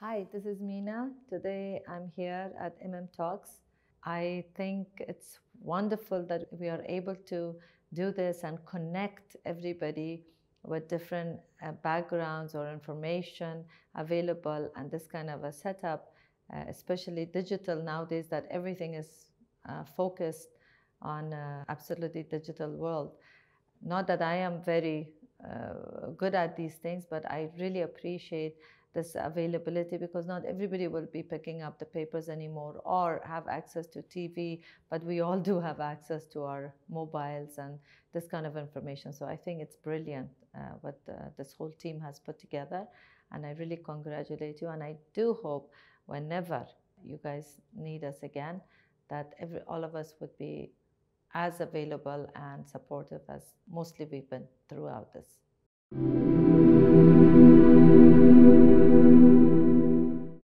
Hi, this is Mina. Today I'm here at MM Talks. I think it's wonderful that we are able to do this and connect everybody with different uh, backgrounds or information available and this kind of a setup, uh, especially digital nowadays that everything is uh, focused on uh, absolutely digital world. Not that I am very uh, good at these things, but I really appreciate this availability because not everybody will be picking up the papers anymore or have access to TV, but we all do have access to our mobiles and this kind of information. So I think it's brilliant uh, what uh, this whole team has put together, and I really congratulate you. And I do hope whenever you guys need us again, that every all of us would be as available and supportive as mostly we've been throughout this.